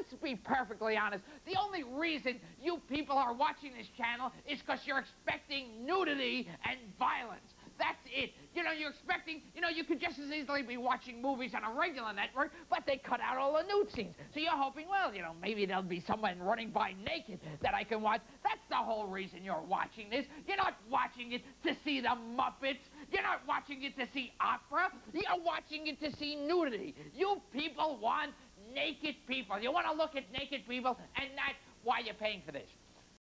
let's be perfectly honest. The only reason you people are watching this channel is because you're expecting nudity and violence. That's it. You know, you're expecting, you know, you could just as easily be watching movies on a regular network, but they cut out all the nude scenes. So you're hoping, well, you know, maybe there'll be someone running by naked that I can watch. That's the whole reason you're watching this. You're not watching it to see the Muppets. You're not watching it to see opera. You're watching it to see nudity. You people want naked people. You want to look at naked people, and that's why you're paying for this.